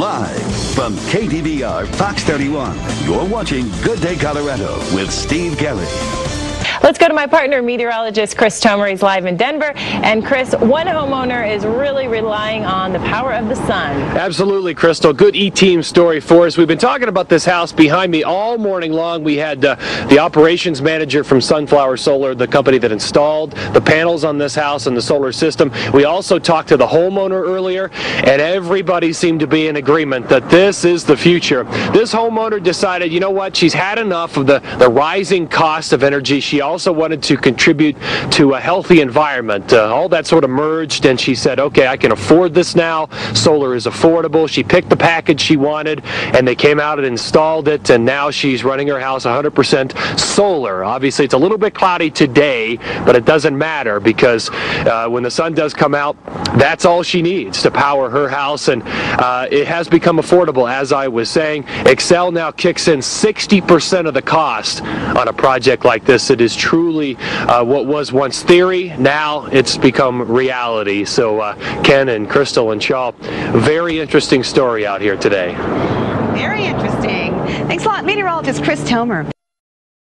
Live from KDVR Fox 31, you're watching Good Day Colorado with Steve Kelly. Let's go to my partner, meteorologist Chris Tomer. He's live in Denver. And Chris, one homeowner is really relying on the power of the sun. Absolutely, Crystal. Good E-team story for us. We've been talking about this house behind me all morning long. We had uh, the operations manager from Sunflower Solar, the company that installed the panels on this house and the solar system. We also talked to the homeowner earlier, and everybody seemed to be in agreement that this is the future. This homeowner decided, you know what, she's had enough of the, the rising cost of energy. She also wanted to contribute to a healthy environment. Uh, all that sort of merged, and she said, okay, I can afford this now. Solar is affordable. She picked the package she wanted, and they came out and installed it, and now she's running her house 100% solar. Obviously, it's a little bit cloudy today, but it doesn't matter because uh, when the sun does come out, that's all she needs to power her house, and uh, it has become affordable, as I was saying. Xcel now kicks in 60% of the cost on a project like this. It is truly uh, what was once theory. Now it's become reality. So uh, Ken and Crystal and Shaw, very interesting story out here today. Very interesting. Thanks a lot, meteorologist Chris Tomer.